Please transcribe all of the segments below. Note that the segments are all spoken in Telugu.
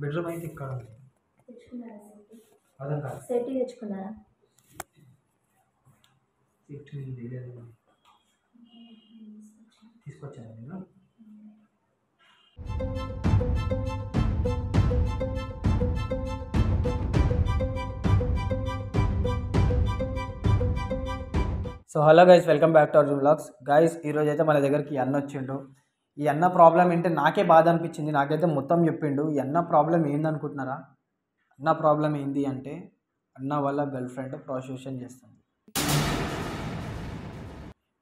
బెడ్రూమ్ అయితే ఇక్కడ ఉంది. తెచ్చుకున్నారా సేఫ్టీ అర్థం కాదు సేఫ్టీ తెచ్చుకున్నారా సేఫ్టీ లేదు. తీసుకొచ్చాను నేను. So hello guys welcome back to Arjun blogs. Guys ఈరోజు అయితే మన దగ్గరికి అన్న వచ్చిండు. ఈ అన్న ప్రాబ్లం ఏంటంటే నాకే బాధ అనిపించింది. నాకైతే మొత్తం చెప్పిండు ఈ అన్న ప్రాబ్లం ఏందనుకుంటున్నారా? అన్న ప్రాబ్లం ఏంది? అంటే అన్న వాళ్ళ గర్ల్ ఫ్రెండ్ ప్రాస్టిట్యూషన్ చేస్తుంది.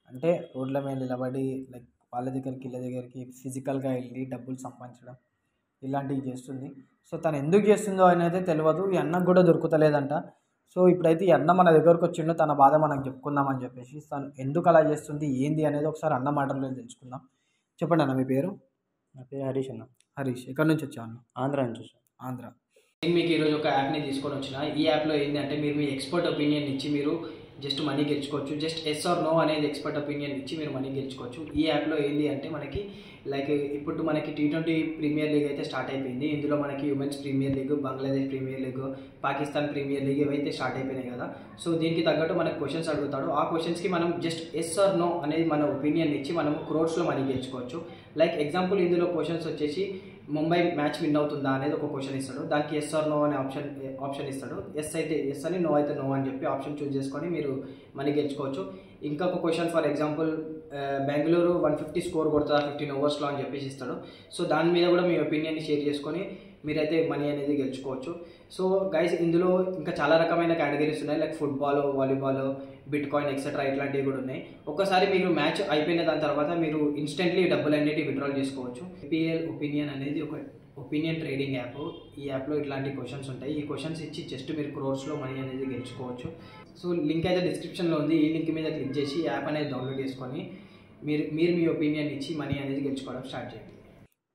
అంటే రోడ్ల మీద నిలబడి లైక్ వాళ్ళ దగ్గరికి వీళ్ళ దగ్గరికి ఫిజికల్గా వెళ్ళి డబ్బులు సంపాదించడం ఇలాంటివి చేస్తుంది. సో తను ఎందుకు చేస్తుందో అనేది తెలియదు. ఈ అన్నకు కూడా దొరుకుతలేదంట. సో ఇప్పుడైతే ఈ అన్న మన దగ్గరకు వచ్చిండో. తన బాధ మనకు చెప్పుకుందామని చెప్పేసి తను ఎందుకు అలా చేస్తుంది? ఏంది అనేది ఒకసారి అన్న మాటల్లో తెలుసుకుందాం. చెప్పండి అన్న మీ పేరు? నా పేరు హరీష్ అన్న. హరీష్. ఎక్కడి నుంచి వచ్చావు అన్న? ఆంధ్ర నుంచి వచ్చాను. ఆంధ్ర. నేను మీకు ఈరోజు ఒక యాప్ని తీసుకొని వచ్చిన. ఈ యాప్లో ఏంటంటే మీరు మీ ఎక్స్పర్ట్ ఒపీనియన్ ఇచ్చి మీరు జస్ట్ మనీ గెలుచుకోవచ్చు. జస్ట్ ఎస్ ఆర్ నో అనేది ఎక్స్పర్ట్ ఒపీనియన్ ఇచ్చి మీరు మనీ గెలుచుకోవచ్చు. ఈ యాప్లో ఏంటి అంటే మనకి లైక్ ఇప్పుడు మనకి టీ ట్వంటీ ప్రీమియర్ లీగ్ అయితే స్టార్ట్ అయిపోయింది. ఇందులో మనకి women's premier league Bangladesh premier league Pakistan premier league ఇవైతే స్టార్ట్ అయిపోయినాయి కదా. సో దీనికి తగ్గట్టు మనకు క్వశ్చన్స్ అడుగుతాడు. ఆ క్వశ్చన్స్కి మనం జస్ట్ ఎస్ ఆర్ నో అనేది మన ఒపీనియన్ ఇచ్చి మనం క్రోడ్స్లో మనీ గెలుచుకోవచ్చు. లైక్ ఎగ్జాంపుల్ ఇందులో క్వశ్చన్స్ వచ్చేసి ముంబై మ్యాచ్ విన్ అవుతుందా అనేది ఒక క్వశ్చన్ ఇస్తాడు. దానికి ఎస్ ఆర్ నో అనే ఆప్షన్ ఆప్షన్ ఇస్తాడు. ఎస్ అయితే ఎస్ అని నో అయితే నో అని చెప్పి ఆప్షన్ చూస్ చేసుకొని మీరు మనీ గెలుచుకోవచ్చు. ఇంకొక question for example Bengaluru one fifty score కొడుతుందా ఫిఫ్టీన్ ఓవర్స్లో అని చెప్పేసి ఇస్తాడు. సో దాని మీద కూడా మీ ఒపీనియన్ని షేర్ చేసుకొని మీరైతే మనీ అనేది గెలుచుకోవచ్చు. సో గైస్ ఇందులో ఇంకా చాలా రకమైన కేటగిరీస్ ఉన్నాయి. Like football volleyball bitcoin etcetera ఇట్లాంటివి కూడా ఉన్నాయి. ఒక్కసారి మీరు మ్యాచ్ అయిపోయిన దాని తర్వాత మీరు ఇన్స్టెంట్లీ డబ్బులు అనేవి విత్డ్రాల్ చేసుకోవచ్చు. పిఎల్ ఒపీనియన్ అనేది ఒక ఒపీనియన్ ట్రేడింగ్ యాప్. ఈ యాప్లో ఇట్లాంటి క్వశ్చన్స్ ఉంటాయి. ఈ క్వశ్చన్స్ ఇచ్చి జస్ట్ మీరు క్రోర్స్లో మనీ అనేది గెలుచుకోవచ్చు. సో లింక్ అయితే డిస్క్రిప్షన్లో ఉంది. ఈ లింక్ మీద క్లిక్ చేసి యాప్ అనేది డౌన్లోడ్ చేసుకొని మీరు మీరు మీ ఒపీనియన్ ఇచ్చి మనీ అనేది గెలుచుకోవడం స్టార్ట్ చేయండి.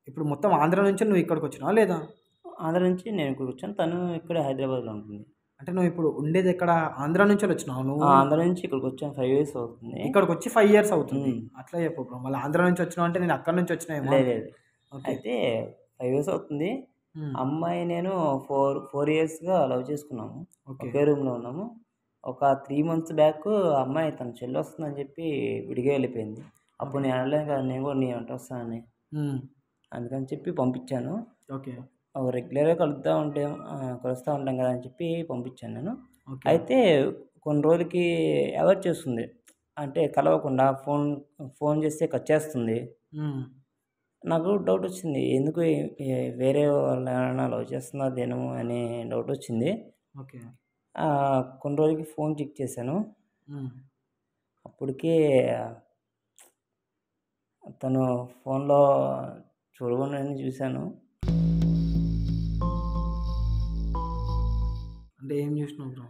ఇప్పుడు మొత్తం ఆంధ్ర నుంచి నువ్వు ఇక్కడికి వచ్చినావా లేదా? ఆంధ్ర నుంచి నేను ఇక్కడ వచ్చాను. తను ఇక్కడ హైదరాబాద్లో ఉంటుంది. అంటే నువ్వు ఇప్పుడు ఉండేది ఎక్కడ? ఆంధ్ర నుంచి వచ్చినావు నువ్వు? ఆంధ్ర నుంచి ఇక్కడికి వచ్చాను. ఫైవ్ ఇయర్స్ అవుతుంది. ఇక్కడికి వచ్చి ఫైవ్ ఇయర్స్ అవుతుంది. అట్లా చెప్పు బ్రో మళ్ళీ ఆంధ్ర నుంచి వచ్చినావు అంటే నేను అక్కడ నుంచి వచ్చినాయేమో లేదు లేదు. ఓకే. అయితే ఫైవ్ ఇయర్స్ అవుతుంది. మ్మ్. అమ్మాయి నేను ఫోర్ ఫోర్ ఇయర్స్గా లవ్ చేసుకున్నాము. ఓకే. ఒకే రూమ్లో ఉన్నాము. ఒక త్రీ మంత్స్ బ్యాక్ అమ్మాయి తన చెల్లి వస్తుందని చెప్పి విడిగా వెళ్ళిపోయింది. అప్పుడు నేను అనలేదు కదా నేను కూడా నీ వెంట వస్తానని. అందుకని చెప్పి పంపించాను. ఓకే. రెగ్యులర్గా కలుస్తూ ఉంటే కలుస్తూ ఉంటాం కదా అని చెప్పి పంపించాను నేను. అయితే కొన్ని రోజులకి అవాయిడ్ చేస్తుంది. అంటే కలవకుండా ఫోన్ ఫోన్ చేస్తే కట్ చేస్తుంది. నాకు డౌట్ వచ్చింది. ఎందుకు వేరే వాళ్ళు ఏమైనా లవ్ చేస్తున్నాదేమో అనే డౌట్ వచ్చింది. ఓకే. కొన్ని రోజులకి ఫోన్ చెక్ చేశాను. అప్పటికే తను ఫోన్లో చూడకుండా చూశాను. అంటే ఏం చూసినావు బ్రో?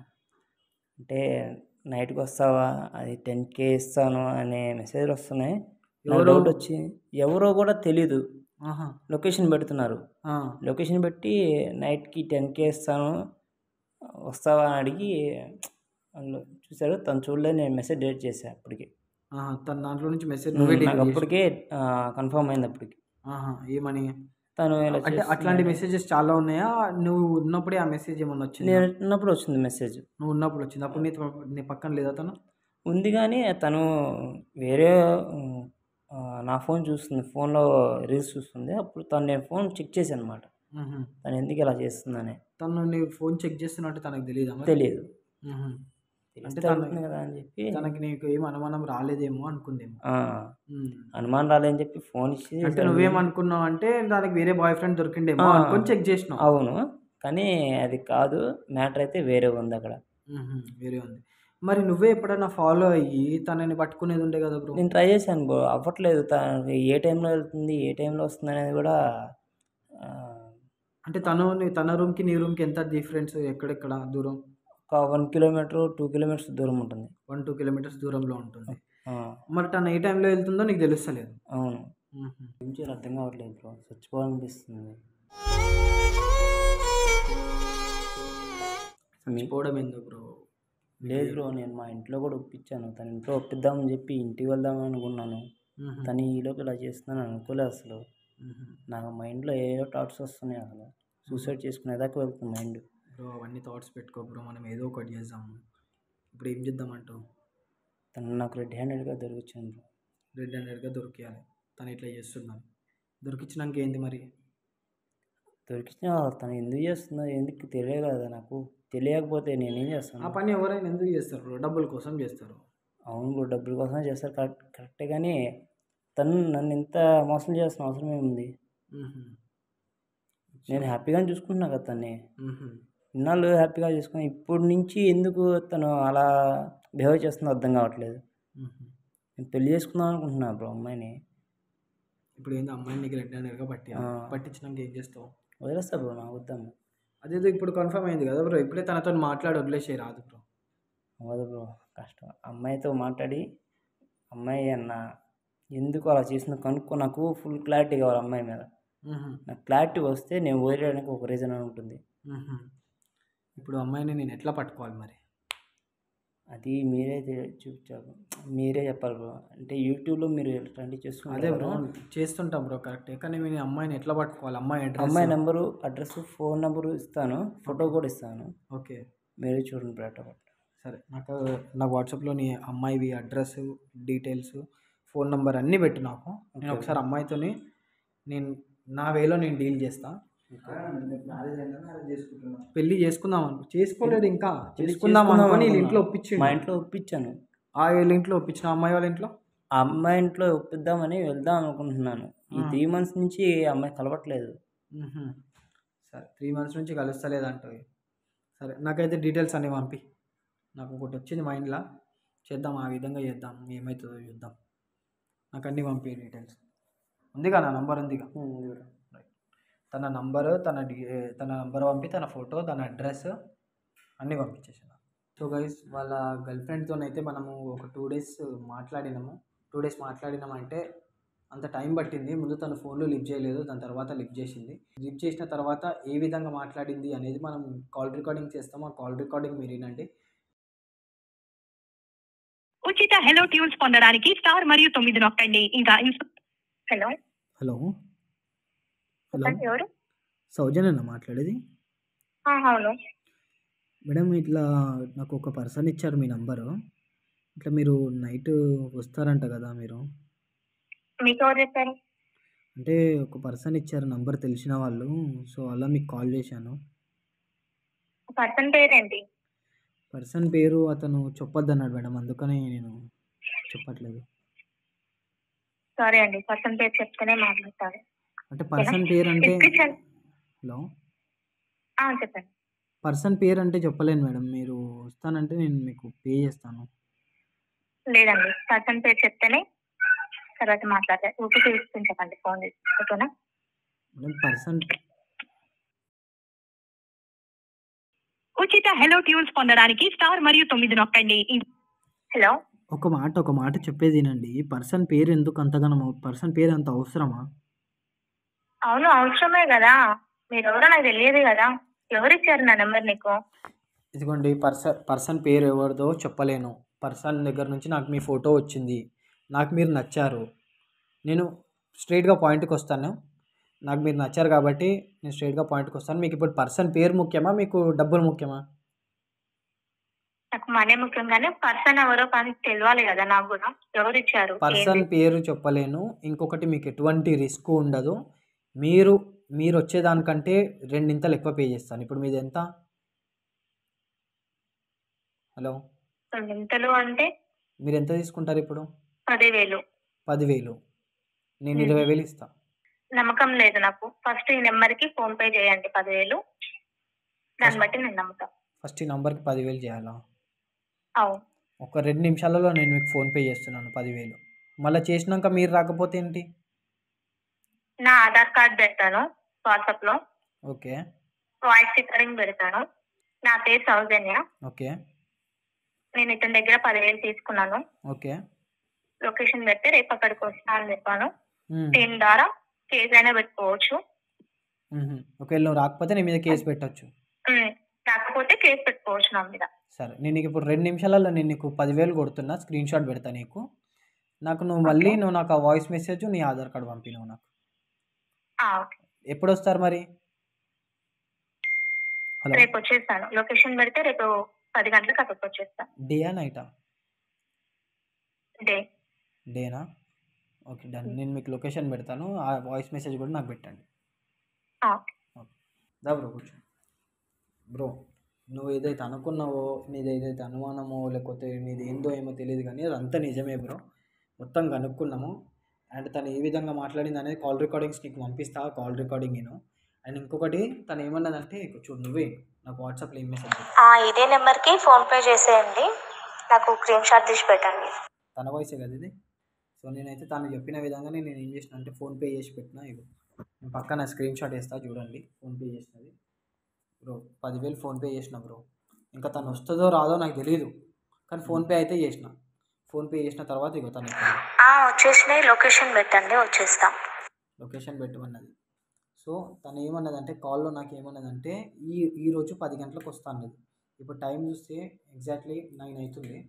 అంటే నైట్కి వస్తావా? అది టెన్ కే ఇస్తాను అనే మెసేజ్లు వస్తున్నాయి? డౌట్ వచ్చి ఎవరో కూడా తెలీదు. లొకేషన్ పెడుతున్నారు. లొకేషన్ పెట్టి నైట్కి టెన్ కే ఇస్తాను. వస్తావా అని అడిగి వాళ్ళు చూశారు. తను చూడలేదు నేను మెసేజ్ డేట్ చేశాను అప్పటికి. తన దాంట్లో నుంచి మెసేజ్ నాకు. అప్పటికే కన్ఫర్మ్ అయింది అప్పటికి. ఏమని? తను అంటే. అట్లాంటి మెసేజెస్ చాలా ఉన్నాయా? నువ్వు ఉన్నప్పుడే ఆ మెసేజ్ ఏమన్నా వచ్చింది? నేను ఉన్నప్పుడు వచ్చింది మెసేజ్. నువ్వు ఉన్నప్పుడు వచ్చింది? అప్పుడు నీ నీ పక్కన లేదా తను? ఉంది కానీ తను వేరే నా ఫోన్ చూస్తుంది. ఫోన్లో రీల్స్ చూస్తుంది. అప్పుడు తను నేను ఫోన్ చెక్ చేశాను అనమాట. తను ఎందుకు ఇలా చేస్తుందని. తను నీ ఫోన్ చెక్ చేస్తున్నట్టు తనకు తెలియదా? తెలియదు తను- అవుతుంది కదా అని చెప్పి తనకి నీకు ఏం అనుమానం రాలేదేమో అనుకుందేమో. అనుమానం రాలేదని చెప్పి ఫోన్ ఇచ్చి అంటే నువ్వేమనుకున్నావు అంటే దానికి వేరే బాయ్ ఫ్రెండ్ దొరికిండేమో. అనుకొని చెక్ చేసినావు. అవును. కానీ అది కాదు. మ్యాటర్ అయితే వేరే ఉంది అక్కడ. వేరే ఉంది. మరి నువ్వే ఎప్పుడైనా ఫాలో అయ్యి తనని పట్టుకునేది ఉండే కదా బ్రో నేను ట్రై చేశాను బ్రో అవ్వట్లేదు. తనకి ఏ టైంలో వెళ్తుంది ఏ టైంలో వస్తుంది అనేది కూడా అంటే తను తన రూమ్కి నీ రూమ్కి ఎంత డిఫరెన్స్ ఎక్కడెక్కడ దూరం? ఒక వన్ కిలోమీటర్ టూ కిలోమీటర్స్ దూరం ఉంటుంది. వన్ టూ కిలోమీటర్స్ దూరంలో ఉంటుంది. మరి తను ఏ టైంలో వెళ్తుందో నీకు తెలుస్తలేదు. అవును. ఏం చేయాలి అర్థం కావట్లేదు బ్రో. చచ్చిపోవాలనిపిస్తుంది. చచ్చిపోవడం ఎందుకు బ్రో? లేదు బ్రో నేను మా ఇంట్లో కూడా ఒప్పించాను. తన ఇంట్లో ఒప్పిద్దామని చెప్పి ఇంటికి వెళ్దామని అనుకున్నాను. తను ఈలోకి ఇలా చేస్తున్నాను అనుకోలేదు అసలు. నాకు మైండ్లో ఏదో థాట్స్ వస్తున్నాయి అసలు. సూసైడ్ చేసుకునేదాకా వెళ్తుంది మైండ్? బ్రో అవన్నీ థాట్స్ పెట్టుకో బ్రో. మనం ఏదో ఒకటి చేద్దాము. ఇప్పుడు ఏం చేద్దామంటావు? తను నాకు రెడ్ హ్యాండెడ్గా దొరికింది బ్రో. రెడ్ హ్యాండెడ్గా దొరికియాలి. తను ఇట్లా చేస్తున్నాను దొరికించినాక ఏంది మరి? దొరికిన తను ఎందుకు చేస్తుందో ఎందుకు తెలియదు కదా నాకు. తెలియకపోతే నేనేం ఆ చేస్తాను? పని ఎవరైనా ఎందుకు చేస్తారు బ్రో? డబ్బుల కోసం చేస్తారు. అవును బ్రో డబ్బుల కోసమే చేస్తారు. కరెక్ట్ కరెక్టే కానీ తను నన్ను ఇంత మోసం చేస్తున్న అవసరం ఏముంది. నేను హ్యాపీగానే చూసుకుంటున్నా కదా తన్ని. ఇన్నాళ్ళు హ్యాపీగా చూసుకుని ఇప్పుడు నుంచి ఎందుకు తను అలా బిహేవ్ చేస్తుందో అర్థం కావట్లేదు. నేను పెళ్ళి చేసుకుందాం అనుకుంటున్నా బ్రో అమ్మాయిని. ఇప్పుడు ఏంది అమ్మాయిని నీకు రెడ్ హ్యాండెడ్గా పట్టి. పట్టించినాక ఏం చేస్తావు? వదిలేస్తా బ్రో నాకు వద్దాము అదేదో ఇప్పుడు కన్ఫర్మ్ అయింది కదా బ్రో ఇప్పుడే తనతో మాట్లాడి వదిలేసే రాదు బ్రో. అవ్వదు బ్రో కష్టం. అమ్మాయితో మాట్లాడి అమ్మాయి అన్న ఎందుకు అలా చేసిందో కనుక్కో నాకు ఫుల్ క్లారిటీ కావాలి అమ్మాయి మీద. నాకు క్లారిటీ వస్తే నేను వదిలేయడానికి ఒక రీజన్ అని ఉంటుంది. ఇప్పుడు అమ్మాయిని నేను ఎట్లా పట్టుకోవాలి మరి? అది మీరే చూపించారు మీరే చెప్పాలి బ్రో. అంటే యూట్యూబ్లో మీరు అదే చేస్తున్నారు బ్రో కదా. చేస్తుంటాం బ్రో కరెక్టే. కానీ నేను అమ్మాయిని ఎట్లా పట్టుకోవాలి? అమ్మాయి అమ్మాయి నెంబరు అడ్రస్ ఫోన్ నెంబరు ఇస్తాను. ఫోటో కూడా ఇస్తాను. ఓకే. మీరే చూడండి బ్రో సరే నాకు నాకు వాట్సాప్లో నీ అమ్మాయివి అడ్రస్ డీటెయిల్స్ ఫోన్ నెంబర్ అన్నీ పెట్టు నాకు. నేను. ఒకసారి అమ్మాయితోని నేను నా వేలో నేను డీల్ చేస్తా. పెళ్ళి చేసుకుందాం అనుకో చేసుకోలేడు ఇంకా. చేసుకుందాం చేసుకుందాం అనుకొని వీళ్ళ అనుకున్నా. ఇంట్లో ఒప్పించిండు. మా ఇంట్లో ఒప్పించాను. ఆ వీళ్ళ ఇంట్లో ఒప్పించిన అమ్మాయి వాళ్ళ ఇంట్లో? ఆ అమ్మాయి ఇంట్లో ఒప్పిద్దామని వెళ్దాం అనుకుంటున్నాను. ఈ. త్రీ మంత్స్ నుంచి అమ్మాయి కలవట్లేదు. సరే త్రీ మంత్స్ నుంచి కలుస్తలేదంటవి సరే నాకైతే డీటెయిల్స్ అన్నీ పంపి. నాకు ఒకటి వచ్చింది మైండ్లో చేద్దాం ఆ విధంగా చేద్దాం ఏమవుతుందో చూద్దాం. నాకు అన్నీ పంపి డీటెయిల్స్ ఉందిగా నా నంబర్ ఉందిగా? రైట్ తన నంబరు తన డి తన నంబర్ పంపి తన ఫోటో తన అడ్రస్ అన్నీ పంపించేసాను. సో గైస్ వాళ్ళ గర్ల్ ఫ్రెండ్తోనైతే మనము ఒక టూ డేస్ మాట్లాడినాము. టూ డేస్ మాట్లాడినామంటే అంత టైం పట్టింది. ముందు తను ఫోన్లో లిఫ్ట్ చేయలేదు. దాని తర్వాత లిఫ్ట్ చేసింది. లిఫ్ట్ చేసిన తర్వాత ఏ విధంగా మాట్లాడింది అనేది మనం కాల్ రికార్డింగ్ చేస్తాము ఆ కాల్ రికార్డింగ్ మీరు వినండి ఉచిత హెలో ట్యూన్స్ పొందడానికి స్టార్ మరియు తొమ్మిది నొక్కండి. ఇంకా హలో. హలో. హలో. ఎవరు? సౌజన్యనా మాట్లాడేది? అవును. మేడం ఇట్లా నాకు ఒక పర్సన్ ఇచ్చారు మీ నంబరు. ఇట్లా మీరు నైట్ వస్తారంట కదా మీరు. మీకు ఎవరు చెప్పారు? అంటే ఒక పర్సన్ ఇచ్చారు నంబర్ తెలిసిన వాళ్ళు. సో అలా మీకు కాల్ చేశాను. పర్సన్ పేరేంటి? పర్సన్ పేరు అతను చెప్పొద్దు అన్నాడు మేడం. అందుకని నేను చెప్పట్లేదు. సారీ అండి. పర్సన్ పేరు చెప్తేనే మాట్లాడతారు. అంటే పర్సన్ పేరు అంటే హలో? చెప్పండి. పర్సన్ పేరు అంటే చెప్పలేను మేడం. మీరు వస్తానంటే నేను మీకు పే చేస్తాను. లేదండి. పర్సన్ పేరు చెప్తేనే తర్వాత మాట్లాడతారు. ఊపి తీసుకుని చెప్పండి. ఫోన్ చేసి. ఓకేనా? మేడం పర్సన్ ఉచిత హెలో ట్యూన్స్ పొందడానికి స్టార్ మరియు తొమ్మిది నొక్కండి. హలో? ఒక మాట ఒక మాట చెప్పేది వినండి పర్సన్ పేరు ఎందుకు అంతగానం పర్సన్ పేరు అంత అవసరమా? అవును అవసరమే కదా. మీరు ఎవరో నాకు తెలియదు కదా. ఎవరు ఇచ్చారు నా నెంబర్ నీకు? ఇదిగోండి పర్సన్ పర్సన్ పేరు ఎవరిదో చెప్పలేను. పర్సన్ దగ్గర నుంచి నాకు మీ ఫోటో వచ్చింది. నాకు మీరు నచ్చారు. నేను స్ట్రైట్గా పాయింట్కి వస్తాను నాకు మీరు నచ్చారు కాబట్టి నేను స్ట్రైట్గా పాయింట్కి వస్తాను. మీకు ఇప్పుడు పర్సన్ పేరు ముఖ్యమా? మీకు డబ్బులు ముఖ్యమా? నాకు మనీ ముఖ్యం కానీ పర్సన్ ఎవరో కానీ తెలియాలి కదా నాకు కూడా. ఎవరు ఇచ్చారు? పర్సన్? పేరు చెప్పలేను. ఇంకొకటి మీకు ఎటువంటి రిస్క్ ఉండదు. మీరు మీరు వచ్చేదానికంటే రెండింతలు ఎక్కువ పే చేస్తాను. ఇప్పుడు మీది ఎంత? హలో? ఎంతలు అంటే? మీరు ఎంత తీసుకుంటారు ఇప్పుడు? పదివేలు. పదివేలు. నేను. ఇరవై వేలు ఇస్తాను నమ్మకం లేదు నాకు. ఫస్ట్ ఈ నెంబర్కి ఫోన్ పే చేయండి పదివేలు. దాన్ని బట్టి నేను నమ్ముతా. ఫస్ట్ ఈ నంబర్కి పదివేలు చేయాలా? అవును. ఒక రెండు నిమిషాలలో నేను మీకు ఫోన్పే చేస్తున్నాను పదివేలు. మళ్ళీ చేసినాక మీరు రాకపోతే ఏంటి? నా ఆధార్ కార్డ్ పెడతాను వాట్సాప్లో ఓకే. వాయిస్ రికార్డింగ్ పెడతాను. నా పేరు సౌజన్య. ఓకే. నేను ఇతని దగ్గర పదివేలు తీసుకున్నాను. ఓకే. లొకేషన్ పెడితే రేపు అక్కడికి వస్తా అని చెప్పాను. దీని ద్వారా కేసు అయినా పెట్టుకోవచ్చు. ఒకవేళ నువ్వు రాకపోతే నీ మీద కేసు పెట్టచ్చు. రాకపోతే కేసు పెట్టుకోవచ్చు నా మీద. సరే. నేను నీకు ఇప్పుడు రెండు నిమిషాలలో నేను నీకు పదివేలు కొడుతున్నా స్క్రీన్ షాట్ పెడతా నీకు. నాకు నువ్వు మళ్ళీ. నువ్వు నాకు ఆ వాయిస్ మెసేజ్ నీ ఆధార్ కార్డు పంపినావు నాకు. ఎప్పుడు వస్తారు మరి? హలో. రేపు వచ్చేస్తాను. లొకేషన్ పెడితే రేపు పది గంటలకు అక్కడికి వచ్చేస్తాను డేయా నైటా? డే. డేనా? Okay done. నేను మీకు లొకేషన్ పెడతాను. ఆ వాయిస్ మెసేజ్ కూడా నాకు పెట్టండి. దా బ్రో కూర్చో. బ్రో నువ్వు ఏదైతే అనుకున్నావో నీది ఏదైతే అనుమానమో లేకపోతే నీది ఏందో ఏమో తెలియదు కానీ అదంతా నిజమే బ్రో. మొత్తం కనుక్కున్నాము. అండ్ తను ఏ విధంగా మాట్లాడింది అనేది కాల్ రికార్డింగ్స్ నీకు పంపిస్తా. కాల్ రికార్డింగ్ నేను. అండ్ ఇంకొకటి తను ఏమన్నదంటే చూడు నువ్వే నాకు వాట్సాప్లో ఏం మెసేజ్ ఇదే నెంబర్కి ఫోన్ పే చేసేయండి. నాకు స్క్రీన్ షాట్ తీసి పెట్టండి. తన వాయిసే కదా ఇది? సో నేనైతే తను చెప్పిన విధంగానే నేను ఏం చేసిన అంటే ఫోన్పే చేసి పెట్టిన ఇగో. నేను పక్కన స్క్రీన్ షాట్ వేస్తా చూడండి ఫోన్పే చేసినది. బ్రో పదివేలు ఫోన్పే చేసిన బ్రో. ఇంకా తను వస్తుందో రాదో నాకు తెలియదు కానీ ఫోన్పే అయితే చేసిన. ఫోన్పే చేసిన తర్వాత ఇగో తను. వచ్చేసినాయి. లొకేషన్ పెట్టండి వచ్చేస్తాం. లొకేషన్ పెట్టమన్నది. సో తను ఏమన్నదంటే కాల్లో నాకు ఏమన్నదంటే ఈ ఈ రోజు పది గంటలకు వస్తా అన్నది. ఇప్పుడు టైం చూస్తే ఎగ్జాక్ట్లీ నైన్ అవుతుంది.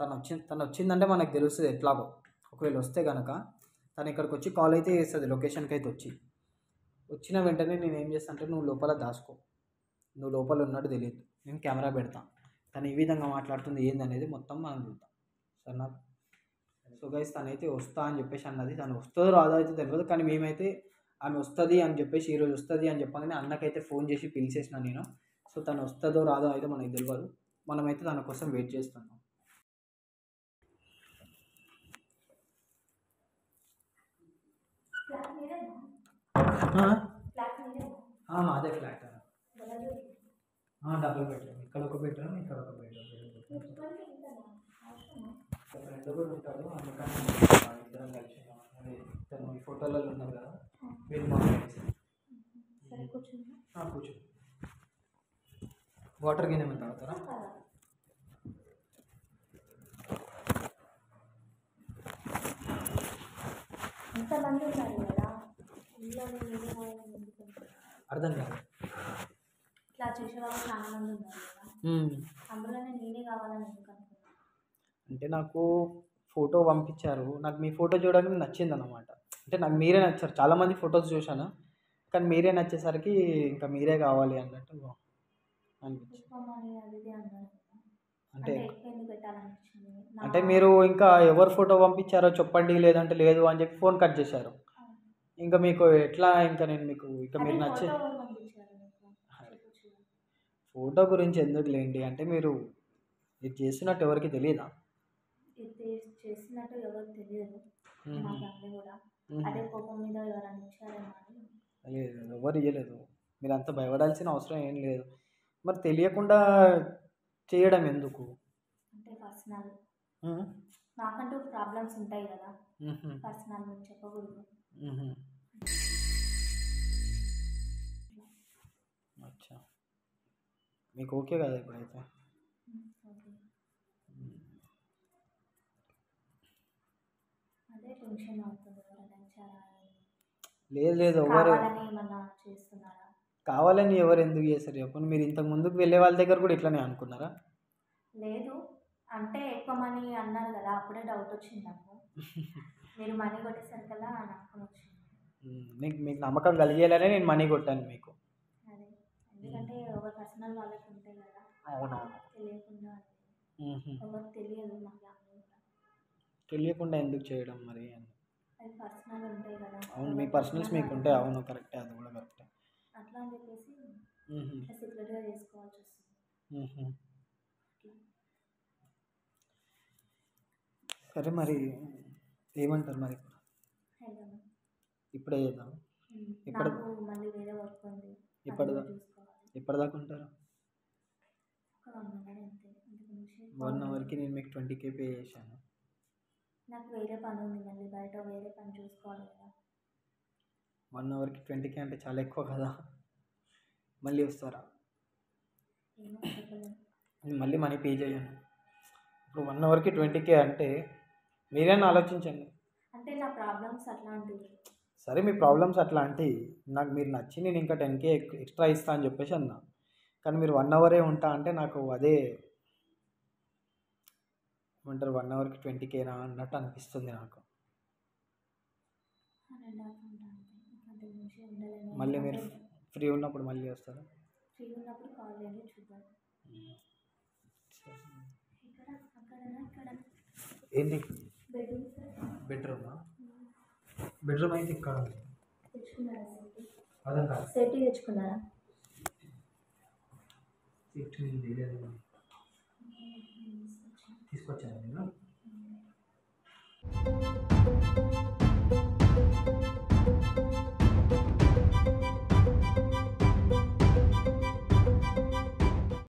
తను వచ్చి తను వచ్చిందంటే మనకు తెలుస్తుంది ఎట్లాగో. ఒకవేళ వస్తే కనుక తను ఇక్కడికి వచ్చి కాల్ అయితే చేస్తుంది లొకేషన్కి అయితే వచ్చి. వచ్చిన వెంటనే నేను ఏం చేస్తాను అంటే నువ్వు లోపల దాచుకో నువ్వు లోపల ఉన్నట్టు తెలియదు. నేను కెమెరా పెడతా. తను ఈ విధంగా మాట్లాడుతుంది ఏందనేది మొత్తం మనం చూద్దాం. సరేనా సో గైస్ తనైతే వస్తా అని చెప్పేసి అన్నది. తను వస్తుందో రాదో అయితే తెలియదు కానీ మేమైతే ఆమె వస్తుంది అని చెప్పేసి ఈరోజు వస్తుంది అని చెప్పగానే అన్నకైతే ఫోన్ చేసి పిలిచేసిన నేను. సో తను వస్తుందో రాదో అయితే మనకి తెలియదు మనమైతే తన కోసం వెయిట్ చేస్తున్నాం ఫ్లాట్ మీరేనా ఆ? ఫ్లాట్ డబుల్ బెడ్రూమ్ ఇక్కడ ఒక బెడ్రూమ్ ఇక్కడ ఒక బెడ్రూమ్. ఫ్రెండ్ కూడా ఉంటాడు అందుకని ఇద్దరం కలిసి. అదే తను ఫోటోలలో ఉన్నారు కదా. వీళ్ళు మా ఫ్రెండ్స్ సరే కూర్చుందా. ఆ, కూర్చో. వాటర్ గిన్నె ఏమైనా తాగుతారా? కదా ఇంతమంది ఉన్నారు కదా ఇంట్లో నేనే కావాలని ఎందుకు అర్థం కాదు ఇట్లా చేసేవాళ్ళు చాలా మంది ఉన్నారు కదా. మ్మ్. అందులోనే నేనే కావాలని ఎందుకు అనుకున్నాను అంటే నాకు ఫోటో పంపించారు. నాకు మీ ఫోటో చూడడానికి నచ్చింది అనమాట అంటే నాకు మీరే నచ్చారు. చాలామంది ఫొటోస్ చూశాను. కానీ మీరే నచ్చేసరికి ఇంకా మీరే కావాలి అన్నట్టు అనిపించింది. అంటే అంటే మీరు ఇంకా ఎవరు ఫోటో పంపించారో చెప్పండి లేదంటే లేదు అని చెప్పి ఫోన్ కట్ చేశారు. ఇంకా మీకు ఎట్లా ఇంకా నేను మీకు ఇంకా మీరు నచ్చే ఫోటో గురించి ఎందుకు లేండి అంటే మీరు ఇది చేస్తున్నట్టు ఎవరికి తెలియదా? చేసినట్టు. అదే కోపం మీద లేదు ఎవరు ఇవ్వలేదు మీరు అంత భయపడాల్సిన అవసరం ఏం లేదు. మరి తెలియకుండా చేయడం ఎందుకు? అంటే పర్సనల్. మ్మ్. నాకంటూ ప్రాబ్లమ్స్ ఉంటాయి కదా. పర్సనల్ చెప్పకూడదు. అచ్చా. మీకు ఓకే కదా ఇప్పుడైతే. లేదు లేదు ఎవరు? కావాలని ఏమన్నా చేస్తున్నారా? కావాలని ఎవరు ఎందుకు చేస్తారు చెప్పండి. మీరు ఇంతకు ముందుకు వెళ్ళే వాళ్ళ దగ్గర కూడా ఇట్లానే అనుకున్నారా? లేదు అంటే ఎక్కువ మనీ అన్నారు కదా అప్పుడే డౌట్ వచ్చింది నాకు. మీరు మనీ కొట్టేసరికల్లా నమ్మకం వచ్చింది. మీకు మీకు నమ్మకం కలిగేలానే నేను మనీ కొట్టాను మీకు. అదే. ఎందుకంటే ఎవరి పర్సనల్ వాళ్ళకి ఉంటాయి కదా అవునవును తెలియకుండా మ్మ్. ఎవరు తెలియదు మా ఫ్యామిలీ కూడా. తెలియకుండా ఎందుకు చేయడం మరి అని. అది పర్సనల్ ఉంటాయి కదా. అవును మీ పర్సనల్స్ మీకు ఉంటాయి. అవును కరెక్టే. అది కూడా కరెక్టే. అట్లా అని చెప్పేసి మ్మ్. ఇట్లా సీక్రెట్గా చేసుకోవాల్సి వస్తుంది. మ్మ్. సరే మరి ఏమంటారు మరి హలో ఇప్పుడే చేద్దాం ఎక్కడ- నాకు మళ్ళీ వేరే వర్క్ ఉంది అది ఎప్పటిదా? కూడా చూసుకోవాలి. ఎప్పటిదాకా ఉంటారు? వన్. అవర్కి నేను మీకు ట్వంటీ కే పే చేశాను. నాకు వేరే పని ఉంది మళ్ళీ. బయట వేరే పని చూసుకోవాలి కదా. వన్ అవర్కి ట్వంటీ కే అంటే చాలా ఎక్కువ కదా. మళ్ళీ వస్తారా? నేను మళ్ళీ మనీ పే చేయను. ఇప్పుడు వన్ అవర్కి ట్వంటీ కే అంటే మీరైనా ఆలోచించండి. అంటే నా ప్రాబ్లమ్స్ అట్లాంటివి. సరే మీ ప్రాబ్లమ్స్ అట్లాంటి నాకు మీరు నచ్చి నేను ఇంకా టెన్ కే ఎక్స్ట్రా ఇస్తా అని చెప్పేసి అన్నా. కానీ మీరు వన్ అవరే ఉంటా అంటే నాకు అదే ఏమంటారు వన్ అవర్కి ట్వంటీ కేనా అన్నట్టు అనిపిస్తుంది నాకు. మళ్ళీ మీరు ఫ్రీ ఉన్నప్పుడు మళ్ళీ వస్తారా ఫ్రీ ఉన్నప్పుడు కాల్ చేయండి చూద్దాం. ఇక్కడ అక్కడనా? ఇక్కడ? ఏంటి బెడ్రూమ్? బెడ్రూమా అయితే ఇక్కడ ఉంది. అర్థం కాదు తెచ్చుకున్నారా? లేదు. తీసుకొచ్చాను నేను.